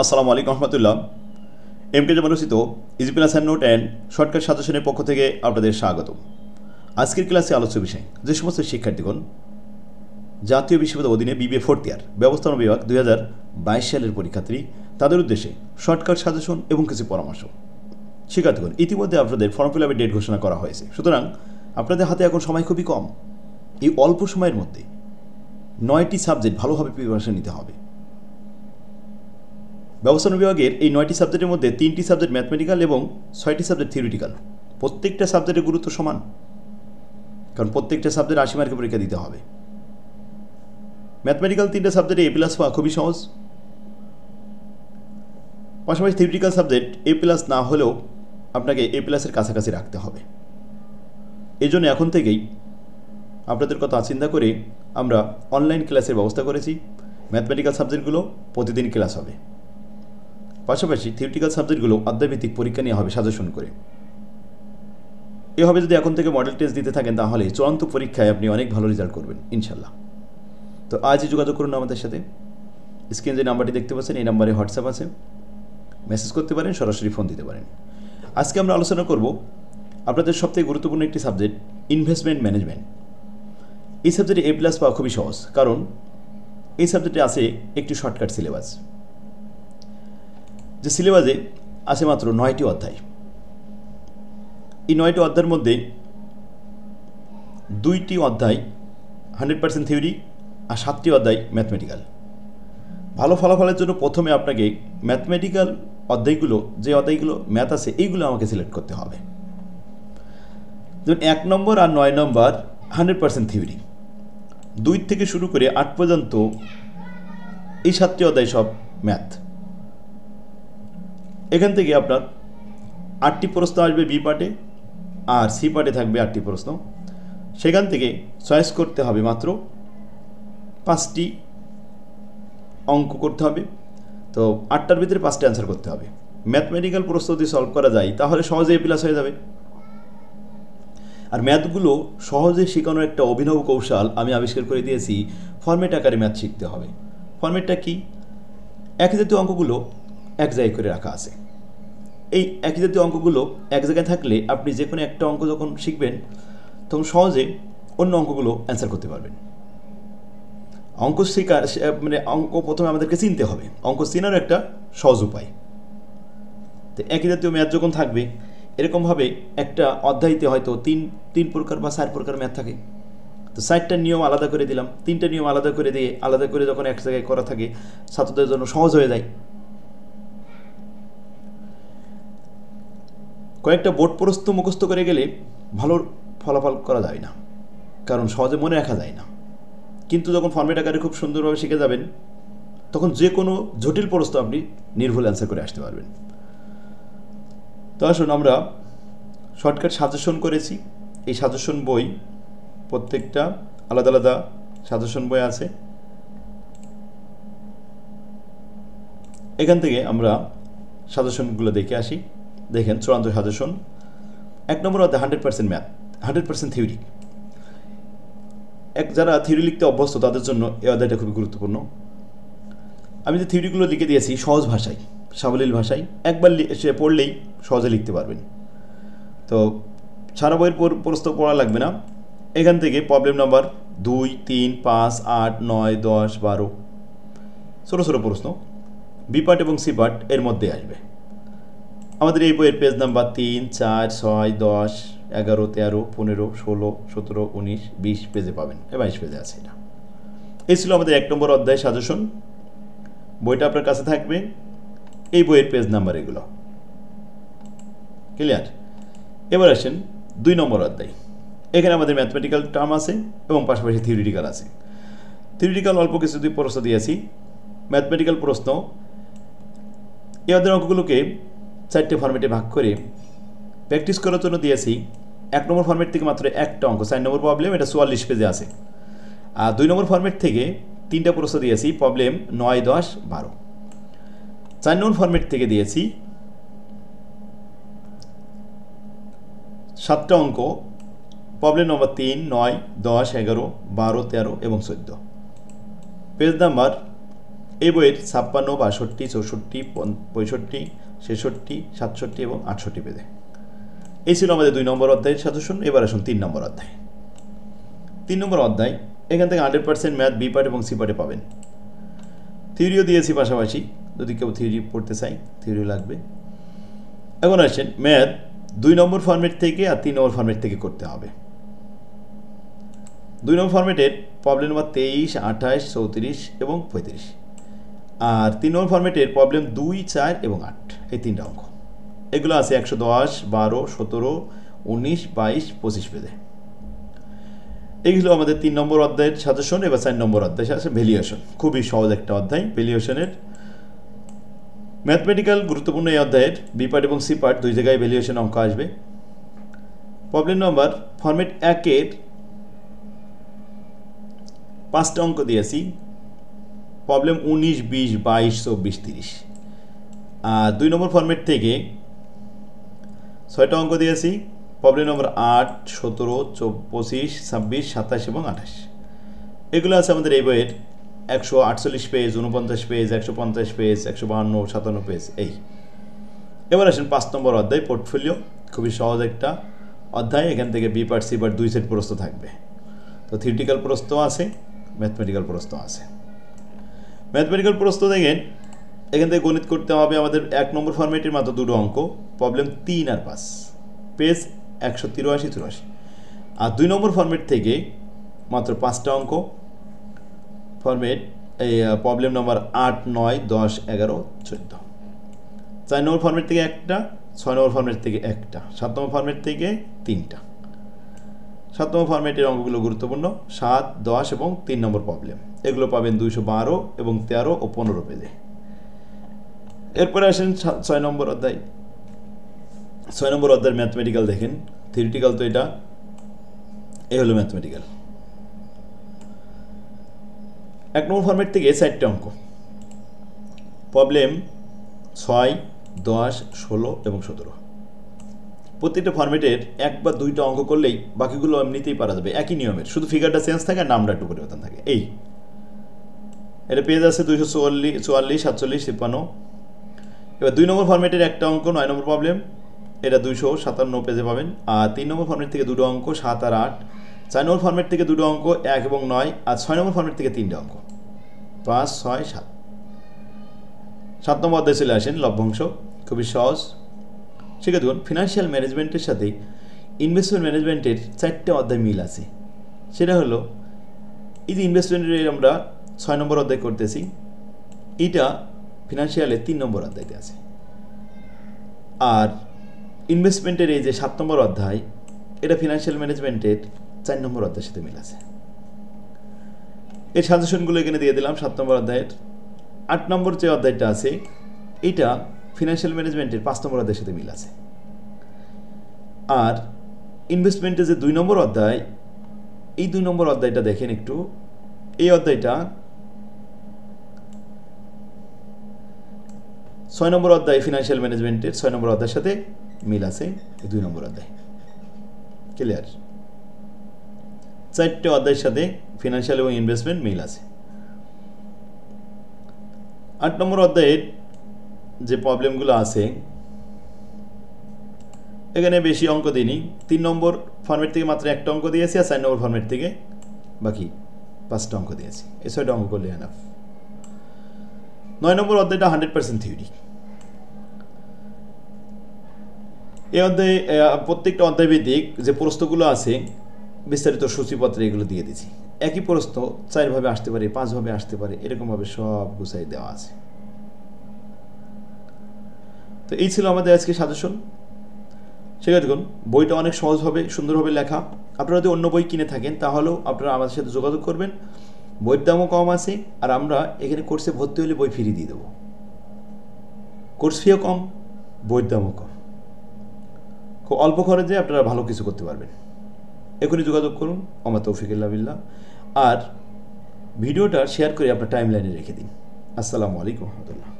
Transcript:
আসসালামু আলাইকুম রহমতুল্লাহ। M K জামানুসিত easy plus and note and shortcut সাজেশনের পক্ষ থেকে আপনাদের স্বাগত। আজকের ক্লাসে আলোচ্য বিষয়, যে সমস্ত শিক্ষার্থীগণ জাতীয় বিশ্ববিদ্যালয় অধীনে বিবিএ ফোর্থ ইয়ার ব্যবস্থাপনা বিভাগ দুই হাজার বাইশ সালের পরীক্ষার্থী, তাদের উদ্দেশ্যে শর্টকাট সাজেশন এবং কিছু পরামর্শ। শিক্ষার্থীগণ, ইতিমধ্যে আপনাদের ফর্ম ফিল আপের ডেট ঘোষণা করা হয়েছে। সুতরাং আপনাদের হাতে এখন সময় খুবই কম। এই অল্প সময়ের মধ্যে নয়টি সাবজেক্ট ভালোভাবে প্রিপারেশন নিতে হবে। ব্যবস্থাপনা বিভাগের এই নয়টি সাবজেক্টের মধ্যে তিনটি সাবজেক্ট ম্যাথমেটিক্যাল এবং ছয়টি সাবজেক্ট থিওরিটিক্যাল। প্রত্যেকটা সাবজেক্টের গুরুত্ব সমান, কারণ প্রত্যেকটা সাবজেক্ট আশি মার্কের পরীক্ষা দিতে হবে। ম্যাথমেটিক্যাল তিনটা সাবজেক্টে এ প্লাস পাওয়া খুবই সহজ। পাশাপাশি থিওরিটিক্যাল সাবজেক্ট এ প্লাস না হলেও আপনাকে এ প্লাসের কাছাকাছি রাখতে হবে। এই জন্য এখন থেকেই আপনাদের কথা চিন্তা করে আমরা অনলাইন ক্লাসের ব্যবস্থা করেছি। ম্যাথমেটিক্যাল সাবজেক্টগুলো প্রতিদিন ক্লাস হবে। পাশাপাশি থিওরিটিক্যাল সাবজেক্টগুলো অধ্যায়ভিত্তিক পরীক্ষা নেওয়া হবে সাজেশন করে। এভাবে যদি এখন থেকে মডেল টেস্ট দিতে থাকেন, তাহলে চূড়ান্ত পরীক্ষায় আপনি অনেক ভালো রেজাল্ট করবেন, ইনশাল্লাহ। তো আজই যোগাযোগ করুন আমাদের সাথে। স্ক্রিন যে নাম্বারটি দেখতে পাচ্ছেন, এই নাম্বারে হোয়াটসঅ্যাপ আছে। মেসেজ করতে পারেন, সরাসরি ফোন দিতে পারেন। আজকে আমরা আলোচনা করব আপনাদের সবথেকে গুরুত্বপূর্ণ একটি সাবজেক্ট ইনভেস্টমেন্ট ম্যানেজমেন্ট এই সাবজেক্টে এ প্লাস পাওয়া খুবই সহজ, কারণ এই সাবজেক্টে আছে একটি শর্টকাট সিলেবাস যে সিলেবাসে আছে মাত্র নয়টি অধ্যায়। এই নয়টি অধ্যায়ের মধ্যে দুইটি অধ্যায় হান্ড্রেড পার্সেন্ট থিওরি আর সাতটি অধ্যায় ম্যাথমেটিক্যাল। ভালো ফলাফলের জন্য প্রথমে আপনাকে ম্যাথমেটিক্যাল অধ্যায়গুলো, যে অধ্যায়গুলো ম্যাথ আছে, এইগুলো আমাকে সিলেক্ট করতে হবে। যেমন এক নম্বর আর নয় নম্বর হান্ড্রেড পার্সেন্ট থিওরি। দুই থেকে শুরু করে আট পর্যন্ত এই সাতটি অধ্যায় সব ম্যাথ। এখান থেকে আপনার আটটি প্রশ্ন আসবে বি পার্টে আর সি পার্টে থাকবে আটটি প্রশ্ন। সেখান থেকে চয়েস করতে হবে মাত্র পাঁচটি অঙ্ক করতে হবে। তো আটটার ভিতরে পাঁচটি অ্যান্সার করতে হবে। ম্যাথমেটিক্যাল প্রশ্ন যদি সলভ করা যায়, তাহলে সহজে এ প্লাস হয়ে যাবে। আর ম্যাথগুলো সহজে শেখানোর একটা অভিনব কৌশল আমি আবিষ্কার করে দিয়েছি ফর্মেট আকারে ম্যাথ শিখতে হবে। ফর্মেটটা কি? এক জাতীয় অঙ্কগুলো এক জায়গায় করে রাখা আছে। এই একই জাতীয় অঙ্কগুলো এক জায়গায় থাকলে আপনি যে কোনো একটা অঙ্ক যখন শিখবেন, তখন সহজে অন্য অঙ্কগুলো অ্যান্সার করতে পারবেন। অঙ্ক শেখা মানে অঙ্ক প্রথমে আমাদেরকে চিনতে হবে। অঙ্ক চেনার একটা সহজ উপায়। তো একই জাতীয় ম্যাথ যখন থাকবে, এরকমভাবে একটা অধ্যায়তে হয়তো তিন তিন প্রকার বা চার প্রকার ম্যাথ থাকে। তো চারটা নিয়ম আলাদা করে দিলাম। তিনটা নিয়ম আলাদা করে দিয়ে, আলাদা করে যখন এক জায়গায় করা থাকে, ছাত্রদের জন্য সহজ হয়ে যায়। কয়েকটা বোর্ড প্রস্ত মুখস্থ করে গেলে ভালো ফলাফল করা যায় না। কারণ সহজে মনে রাখা যায় না। কিন্তু যখন ফর্মেট আকারে খুব সুন্দরভাবে শিখে যাবেন, তখন যে কোনো জটিল প্রশ্ন আপনি নির্ভুল অ্যান্সার করে আসতে পারবেন। তো আসুন আমরা শর্টকাট সাজেশন করেছি। এই সাজেশন বই প্রত্যেকটা আলাদা আলাদা সাজেশন বই আছে। এখান থেকে আমরা সাজেশনগুলো দেখে আসি। দেখেন, চূড়ান্ত সাজেশন। এক নম্বর অধ্যায় hundred percent math hundred percent theory এক যারা থিওরি লিখতে অভ্যস্ত, তাদের জন্য এই অধ্যায়টা খুবই গুরুত্বপূর্ণ। আমি যে থিওরিগুলো লিখে দিয়েছি, সহজ ভাষায়, সাবলীল ভাষায়, একবার সে পড়লেই সহজে লিখতে পারবেন। তো সারা বইয়ের প্রস্ত পড়া লাগবে না। এখান থেকে প্রবলেম নাম্বার দুই, তিন, পাঁচ, আট, নয়, দশ, বারো। ছোটো ছোটো প্রশ্ন। বি পার্ট এবং সি পার্ট এর মধ্যে আসবে। আমাদের এই বইয়ের পেজ নাম্বার তিন, চার, ছয়, দশ, এগারো, তেরো, পনেরো, ষোলো, সতেরো, উনিশ, বিশ পেজে পাবেন। বাইশ পেজে আছে এটা। এই ছিল আমাদের এক নম্বর অধ্যায় সাজেশন বইটা আপনার কাছে থাকবে। এই বইয়ের পেজ নাম্বার এগুলো। ক্লিয়ার এবার আসেন দুই নম্বর অধ্যায়। এখানে আমাদের ম্যাথমেটিক্যাল টার্ম আছে এবং পাশাপাশি থিওরিটিক্যাল আছে। থিওরিটিক্যাল অল্প কিছু দুই প্রশ্ন দিয়েছি। ম্যাথমেটিক্যাল প্রশ্ন। এই অধ্যায়ের অঙ্কগুলোকে চারটে ফর্মেটে ভাগ করে প্র্যাকটিস করার জন্য দিয়েছি। এক নম্বর ফর্মেট থেকে মাত্র একটা অঙ্ক, চার নম্বর প্রবলেম এটা চুয়াল্লিশ পেজে আছে। আর দুই নম্বর ফর্মেট থেকে তিনটা প্রশ্ন দিয়েছি প্রবলেম নয়, দশ, বারো। চার নম্বর ফর্মেট থেকে দিয়েছি সাতটা অঙ্ক প্রবলেম নম্বর তিন, নয়, দশ, এগারো, বারো, তেরো এবং চোদ্দ। পেজ নাম্বার এই বইয়ের ছাপ্পান্ন, বাষট্টি, চৌষট্টি পঁয়ষট্টি ছেষট্টি, সাতষট্টি এবং আটষট্টি পেজে এই ছিল আমাদের দুই নম্বর অধ্যায়ের সাজেশন এবার আসুন তিন নম্বর অধ্যায়। তিন নম্বর অধ্যায়, এখান থেকে hundred percent math B part এবং সি পার্টে পাবেন। থিওরিও দিয়েছি পাশাপাশি। যদি কেউ থিওরি পড়তে চাই থিওরি লাগবে। এখন আসেন ম্যাথ দুই নম্বর ফর্মেট থেকে আর তিন নম্বর ফর্মেট থেকে করতে হবে। দুই নম্বর ফর্মেটের প্রবলেম নম্বর তেইশ, আঠাশ, চৌত্রিশ এবং পঁয়ত্রিশ। আর তিন নম্বর ফর্মেটের প্রবলেম দুই, চার এবং আট। এই তিনটা অঙ্ক। এগুলো আছে একশো দশ, বারো, সতেরো, উনিশ, বাইশ, পঁচিশ পেজে এইগুলো আমাদের তিন নম্বর অধ্যায়ের সাজেশন এবার চার নম্বর অধ্যায় আছে ভ্যালিউশন খুবই সহজ একটা অধ্যায় ভ্যালিউশনের ম্যাথমেটিক্যাল গুরুত্বপূর্ণ এই অধ্যায়ের বি পার্ট এবং সি পার্ট দুই জায়গায় ভ্যালিউশন অঙ্ক আসবে। প্রবলেম নম্বর ফর্মেট একের পাঁচটা অঙ্ক দিয়েছি। প্রবলেম উনিশ, বিশ, বাইশ, চব্বিশ, তিরিশ। দুই নম্বর ফর্মেট থেকে ছয়টা অঙ্ক দিয়েছি। প্রবলেম নম্বর আট, সতেরো পঁচিশ ছাব্বিশ, সাতাশ এবং আঠাশ। এগুলো আছে আমাদের এই বইয়ের। একশো আটচল্লিশ পেজ উনপঞ্চাশ পেজ একশো পঞ্চাশ পেজ একশো বাহান্ন, সাতান্ন পেজ এই। এবার আসেন পাঁচ নম্বর অধ্যায় পোর্টফোলিও খুবই সহজ একটা অধ্যায়। এখান থেকে বি পার্ট সি পার্ট দুই সেট প্রস্তুত থাকবে। তো থিওরিটিক্যাল প্রস্ত আছে ম্যাথমেটিক্যাল প্রস্ত আছে। ম্যাথমেটিক্যাল প্রস্ত দেখেন এখান থেকে গণিত করতে হবে আমাদের এক নম্বর ফর্মেটের মাত্র দুটো অঙ্ক প্রবলেম তিন আর পাঁচ। পেজ একশো তিরাশি, চুরাশি। আর দুই নম্বর ফর্মেট থেকে মাত্র পাঁচটা অঙ্ক। ফর্মেট এই প্রবলেম নম্বর আট, নয়, দশ, এগারো, চোদ্দ। চার নম্বর ফর্মেট থেকে একটা, ছয় নম্বর ফর্মেট থেকে একটা, সাত নম্বর ফর্মেট থেকে তিনটা। সাত নম্বর ফর্মেটের অঙ্কগুলো গুরুত্বপূর্ণ। সাত, দশ এবং তিন নম্বর প্রবলেম এগুলো পাবেন দুইশো বারো এবং তেরো ও পনেরো পেজে এরপরে আসেন ছয় নম্বর অধ্যায়। ছয় নম্বর অধ্যায়ের ম্যাথমেটিক্যাল দেখেন। থিওরিটিক্যাল তো এটা। এ হলো ম্যাথমেটিক্যাল এক নম্বর ফর্মেট থেকে চারটে অঙ্ক। প্রবলেম ছয়, দশ, ষোলো এবং সতেরো। প্রত্যেকটা ফর্মেটের এক বা দুইটা অঙ্ক করলেই বাকিগুলো এমনিতেই পারা যাবে। একই নিয়মের। শুধু ফিগারটা চেঞ্জ থাকে আর নামটা একটু পরিবর্তন থাকে। এই। এটা পেজ আছে দুইশো চুয়াল্লিশ চুয়াল্লিশ, সাতচল্লিশ, তিপ্পান্ন। এবার দুই নম্বর ফর্মেটের একটা অঙ্ক, নয় নম্বর প্রবলেম এটা দুইশো সাতান্ন পেজে পাবেন। আর তিন নম্বর ফর্মেট থেকে দুটো অঙ্ক, সাত আর আট। চার নম্বর ফর্মেট থেকে দুটো অঙ্ক, এক এবং নয়, আর ছয় নম্বর ফর্মেট থেকে তিনটে অঙ্ক। পাঁচ, ছয়, সাত। সাত নম্বর অধ্যায় চলে আসেন লভ্যাংশ। খুবই সহজ। ঠিক আছে দেখুন ফিনান্সিয়াল ম্যানেজমেন্টের সাথে ইনভেস্টমেন্ট ম্যানেজমেন্টের চারটে অধ্যায় মিল আছে। সেটা হলো, এই যে ইনভেস্টমেন্টের আমরা ছয় নম্বর অধ্যায় করতেছি এইটা ফিনান্সিয়ালের তিন নম্বর অধ্যায়তে আছে। আর ইনভেস্টমেন্টের এই যে সাত নম্বর অধ্যায়, এটা ফিনান্সিয়াল ম্যানেজমেন্টের চার নম্বর অধ্যায়ের সাথে মিল আছে। এই সাজেশনগুলো এখানে দিয়ে দিলাম সাত নম্বর অধ্যায়ের। আট নম্বর যে অধ্যায়টা আছে এটা ফিনান্সিয়াল ম্যানেজমেন্টের পাঁচ নম্বর অধ্যায়ের সাথে মিল আছে। আর ইনভেস্টমেন্টের যে দুই নম্বর অধ্যায়, এই দুই নম্বর অধ্যায়টা দেখেন একটু। এই অধ্যায়টা ছয় নম্বর অধ্যায় ফিনান্সিয়াল ম্যানেজমেন্টের ছয় নম্বর অধ্যায়ের সাথে মিল আছে দুই নম্বর অধ্যায়। ক্লিয়ার চারটে অধ্যায়ের সাথে ফিনান্সিয়াল এবং ইনভেস্টমেন্ট মিল আছে। আট নম্বর অধ্যায়ের যে প্রবলেমগুলো আছে, এখানে বেশি অঙ্ক দিইনি। তিন নম্বর ফর্মেট থেকে মাত্র একটা অঙ্ক দিয়েছি আর চার নম্বর ফর্মেট থেকে বাকি পাঁচটা অঙ্ক দিয়েছি। এই ছয়টা অঙ্ক করলে এনাফ নয় নম্বর অধ্যায়টা হান্ড্রেড পার্সেন্ট থিওরি এই অধ্যায়ে প্রত্যেকটা অধ্যায় ভিত্তিক যে প্রশ্নগুলো আছে, বিস্তারিত সূচিপত্রে এগুলো দিয়ে দিয়েছি একই প্রশ্ন চারভাবে আসতে পারে, পাঁচভাবে আসতে পারে, এরকমভাবে সব গুছাই দেওয়া আছে। তো এই ছিল আমাদের আজকে সাজেশন দেখুন বইটা অনেক সহজভাবে সুন্দরভাবে লেখা। আপনারা যদি অন্য বই কিনে থাকেন, তাহলেও আপনারা আমাদের সাথে যোগাযোগ করবেন। বইয়ের দামও কম আছে, আর আমরা এখানে কোর্সে ভর্তি হলে বই ফিরিয়ে দিয়ে দেবো। কোর্স ফিও কম, বইয়ের দামও কম। খুব অল্প খরচে আপনারা ভালো কিছু করতে পারবেন। এখনই যোগাযোগ করুন, আমার তৌফিকুল্লাহ বিল্লাহ। আর ভিডিওটা শেয়ার করে আপনার টাইম লাইনে রেখে দিন। আসসালামু আলাইকুম রহমতুল্লাহ।